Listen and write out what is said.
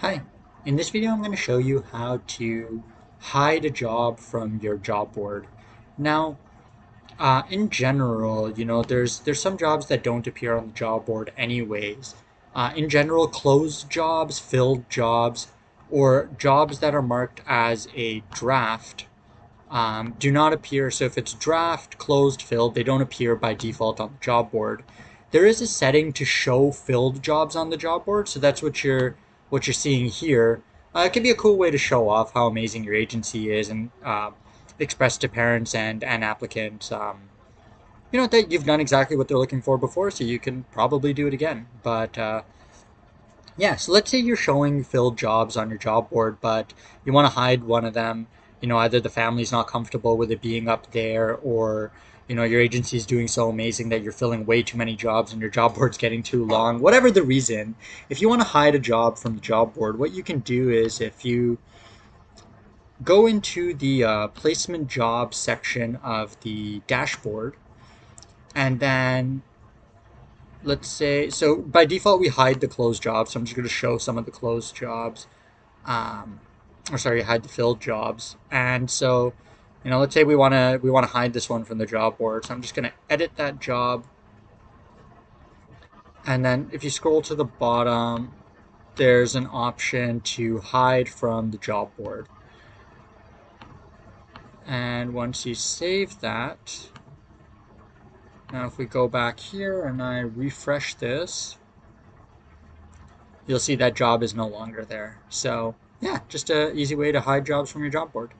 Hi, in this video I'm going to show you how to hide a job from your job board. Now, uh, in general, you know, there's there's some jobs that don't appear on the job board anyways. Uh, in general, closed jobs, filled jobs, or jobs that are marked as a draft um, do not appear. So if it's draft, closed, filled, they don't appear by default on the job board. There is a setting to show filled jobs on the job board, so that's what you're what you're seeing here. Uh, it can be a cool way to show off how amazing your agency is and uh, express to parents and, and applicants, um, you know, that you've done exactly what they're looking for before, so you can probably do it again. But uh, yeah, so let's say you're showing filled jobs on your job board, but you want to hide one of them. You know, either the family's not comfortable with it being up there or you know your agency is doing so amazing that you're filling way too many jobs and your job board's getting too long. Whatever the reason if you want to hide a job from the job board what you can do is if you go into the uh, placement job section of the dashboard and then let's say so by default we hide the closed jobs. So i'm just going to show some of the closed jobs um, or sorry hide the filled jobs. And so you know, let's say we want to we want to hide this one from the job board. So I'm just going to edit that job. And then if you scroll to the bottom, there's an option to hide from the job board. And once you save that, now if we go back here and I refresh this, you'll see that job is no longer there. So yeah, just an easy way to hide jobs from your job board.